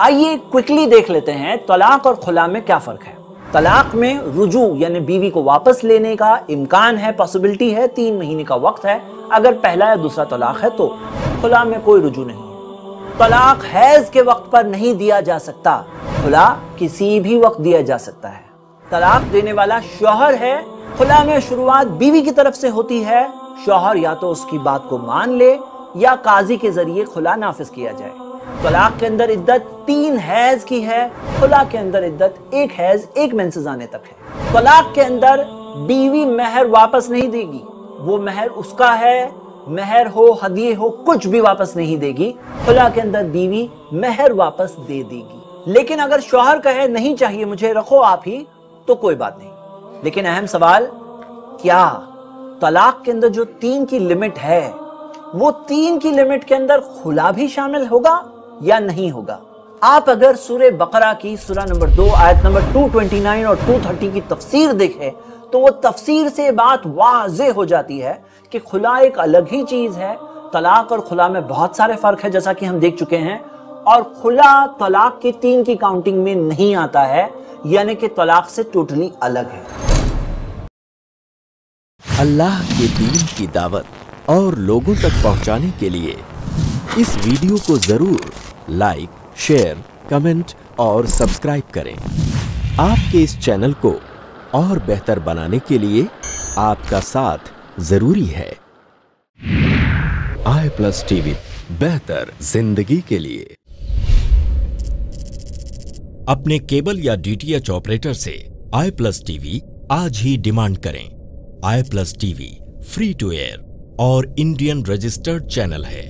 आइए क्विकली देख लेते हैं तलाक और खुला में क्या फ़र्क है। तलाक में रुजू यानी बीवी को वापस लेने का इम्कान है पॉसिबिलिटी है, तीन महीने का वक्त है। अगर पहला या दूसरा तलाक है तो खुला में कोई रुजू नहीं तलाक हैज़ के वक्त पर नहीं दिया जा सकता। खुला किसी भी वक्त दिया जा सकता है। तलाक देने वाला शोहर है, खुला में शुरुआत बीवी की तरफ़ से होती है। शोहर या तो उसकी बात को मान ले या काजी के ज़रिए खुला नाफिज किया जाए। तलाक के अंदर इद्दत तीन हैज़ की है खुला के अंदर इद्दत एक हैज़, एक मेंसेस आने तक है। तलाक के अंदर बीवी महर वापस नहीं देगी, वो महर उसका है, महर हो, हदिये हो, कुछ भी वापस नहीं देगी खुला के अंदर बीवी महर वापस दे देगी। लेकिन अगर शोहर कहे, नहीं चाहिए मुझे, रखो आप ही तो कोई बात नहीं। लेकिन अहम सवाल, क्या तलाक के अंदर जो तीन की लिमिट है वो तीन की लिमिट के अंदर खुला भी शामिल होगा या नहीं होगा? आप अगर सूर्य बकरा की सूरा नंबर दो, आयत नंबर 229 और 230 की तफसीर देखें तो वो तफसीर से बात वाजे हो जाती है कि खुला एक अलग ही चीज़ है। तलाक और खुला में बहुत सारे फ़र्क है, जैसा कि हम देख चुके हैं। और खुला तलाक की तीन की काउंटिंग में नहीं आता है, यानी कि तलाक से टोटली अलग है। अल्लाह के दीन की दावत। और लोगों तक पहुँचाने के लिए इस वीडियो को ज़रूर लाइक, शेयर, कमेंट और सब्सक्राइब करें। आपके इस चैनल को और बेहतर बनाने के लिए आपका साथ ज़रूरी है। आई प्लस टीवी, बेहतर ज़िंदगी के लिए। अपने केबल या डीटीएच ऑपरेटर से आई प्लस टीवी आज ही डिमांड करें। I plus TV, free to air. और इंडियन रजिस्टर्ड चैनल है।